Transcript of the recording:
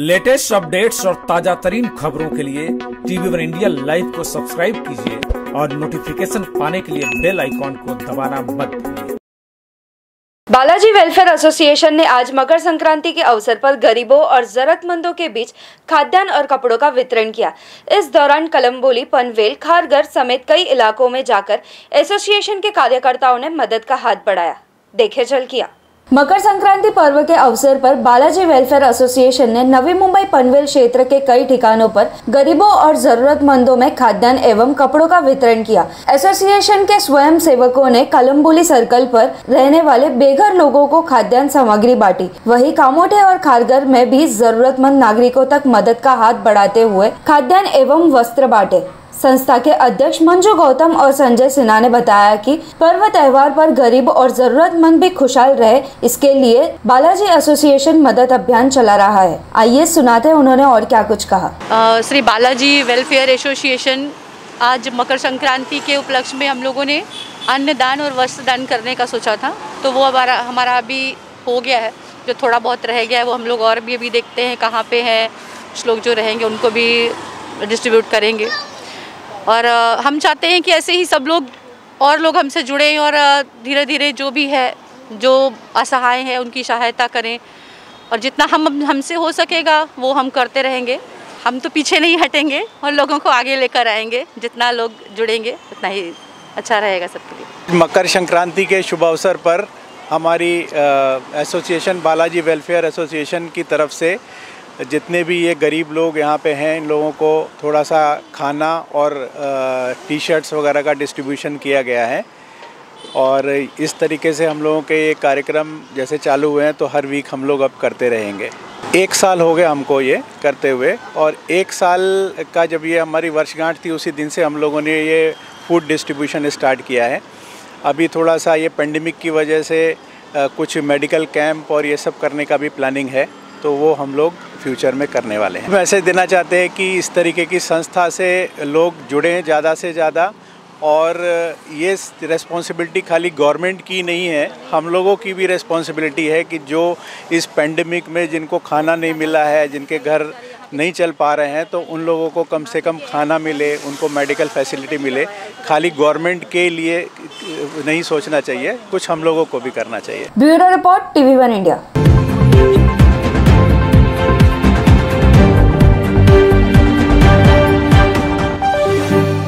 Latest updates और ताज़ा तरीन खबरों के लिए टीवी वन इंडिया लाइव को सब्सक्राइब कीजिए और नोटिफिकेशन पाने के लिए बेल आइकॉन को दबाना मत बालाजी वेलफेयर एसोसिएशन ने आज मकर संक्रांति के अवसर पर गरीबों और जरूरतमंदों के बीच खाद्यान्न और कपड़ों का वितरण किया। इस दौरान कलम्बोली, पनवेल खारगर समेत कई इलाकों में जाकर एसोसिएशन के कार्यकर्ताओं ने मदद का हाथ बढ़ाया। देखे चल किया। मकर संक्रांति पर्व के अवसर पर बालाजी वेलफेयर एसोसिएशन ने नवी मुंबई पनवेल क्षेत्र के कई ठिकानों पर गरीबों और जरूरतमंदों में खाद्यान्न एवं कपड़ों का वितरण किया। एसोसिएशन के स्वयं सेवकों ने कलम्बुली सर्कल पर रहने वाले बेघर लोगों को खाद्यान्न सामग्री बांटी। वही कामोठे और खारगर में भी जरूरतमंद नागरिकों तक मदद का हाथ बढ़ाते हुए खाद्यान्न एवं वस्त्र बांटे। संस्था के अध्यक्ष मंजू गौतम और संजय सिन्हा ने बताया कि पर्व त्योहार पर गरीब और जरूरतमंद भी खुशहाल रहे इसके लिए बालाजी एसोसिएशन मदद अभियान चला रहा है। आइए सुनाते हैं उन्होंने और क्या कुछ कहा। Uh, Shri Balaji welfare association आज मकर संक्रांति के उपलक्ष्य में हम लोगों ने अन्न दान और वस्त्र दान करने का सोचा था। तो वो हमारा हमारा अभी हो गया है। जो थोड़ा बहुत रह गया है वो हम लोग और भी अभी देखते हैं कहाँ पे हैं। कुछ लोग जो रहेंगे उनको भी डिस्ट्रीब्यूट करेंगे। और हम चाहते हैं कि ऐसे ही सब लोग, और लोग हमसे जुड़ें और धीरे धीरे जो भी है, जो असहाय है, उनकी सहायता करें। और जितना हम हमसे हो सकेगा, वो हम करते रहेंगे। हम तो पीछे नहीं हटेंगे और लोगों को आगे लेकर आएँगे। जितना लोग जुड़ेंगे, उतना ही अच्छा रहेगा सबके लिए। मकर संक्रांति के शुभ अवसर पर हमारी एसोसिएशन, बालाजी वेलफेयर एसोसिएशन की तरफ़ से जितने भी ये गरीब लोग यहाँ पे हैं, इन लोगों को थोड़ा सा खाना और टी शर्ट्स वगैरह का डिस्ट्रीब्यूशन किया गया है। और इस तरीके से हम लोगों के ये कार्यक्रम जैसे चालू हुए हैं तो हर वीक हम लोग अब करते रहेंगे। एक साल हो गया हमको ये करते हुए और एक साल का जब ये हमारी वर्षगांठ थी, उसी दिन से हम लोगों ने ये फ़ूड डिस्ट्रीब्यूशन स्टार्ट किया है। अभी थोड़ा सा ये पेंडेमिक की वजह से कुछ मेडिकल कैंप और ये सब करने का भी प्लानिंग है तो वो हम लोग फ्यूचर में करने वाले हैं। मैसेज देना चाहते हैं कि इस तरीके की संस्था से लोग जुड़ें ज़्यादा से ज़्यादा और ये रेस्पॉन्सिबिलिटी खाली गवर्नमेंट की नहीं है हम लोगों की भी रिस्पॉन्सिबिलिटी है कि जो इस पेंडेमिक में जिनको खाना नहीं मिला है जिनके घर नहीं चल पा रहे हैं तो उन लोगों को कम से कम खाना मिले उनको मेडिकल फैसिलिटी मिले। खाली गवर्नमेंट के लिए नहीं सोचना चाहिए कुछ हम लोगों को भी करना चाहिए। Bureau report TV one India.